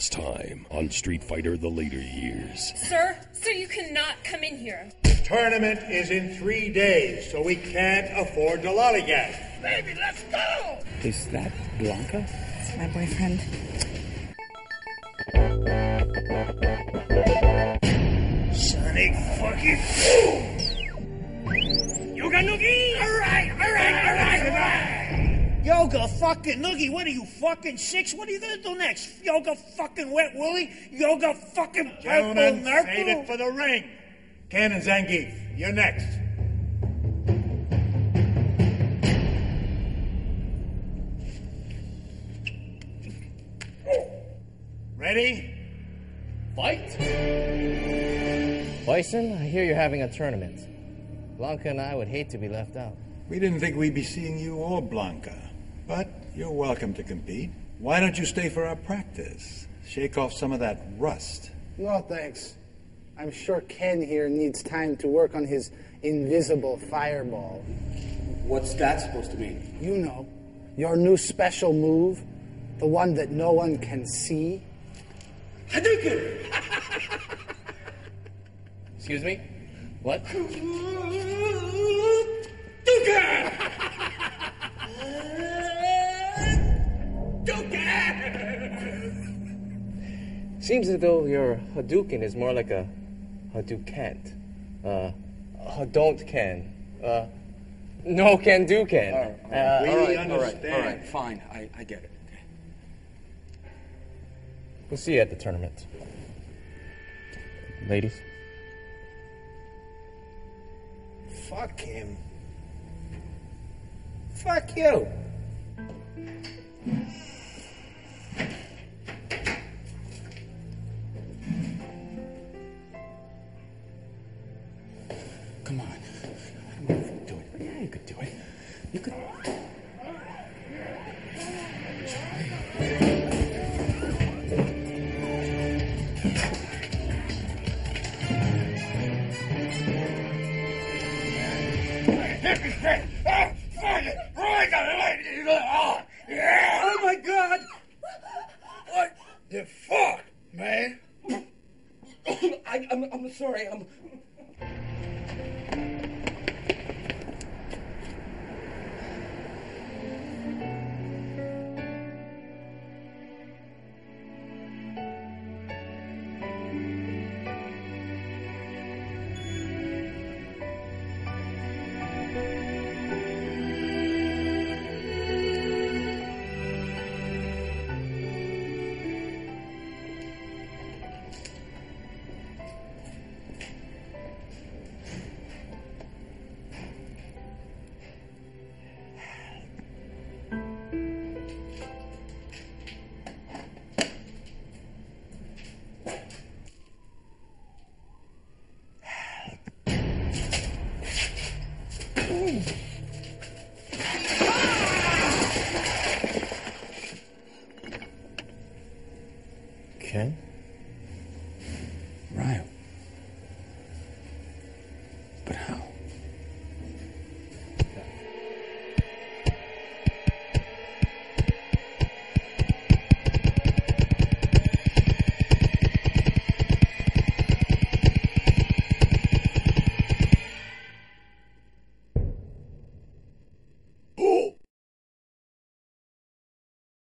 last time on Street Fighter the later years. Sir, sir, you cannot come in here. The tournament is in three days, so we can't afford to lollygag. Baby, let's go! Is that Blanka? It's my boyfriend. Sonic fucking fucking noogie, what are you fucking six? What are you gonna do next? Yoga fucking wet willy? Yoga fucking purple Gentlemen, nurple? save it for the ring. Cannon Zangief, you're next. Ready? Fight! Bison, I hear you're having a tournament. Blanka and I would hate to be left out. We didn't think we'd be seeing you or Blanka, but you're welcome to compete. Why don't you stay for our practice? Shake off some of that rust. No, thanks. I'm sure Ken here needs time to work on his invisible fireball. What's that supposed to mean? You know, your new special move, the one that no one can see. Hadouken! Excuse me? What? Seems as though your Hadouken is more like a Hadoukan't. Uh, Hadon't can. Uh, no can do can. All right, Uh, all all right, All right, all right, fine. I, I get it. We'll see you at the tournament. Ladies? Fuck him. Fuck you. Come on. You can do it. Yeah, you could do it. You could. Oh my god! What the fuck, Okay? Right. But how?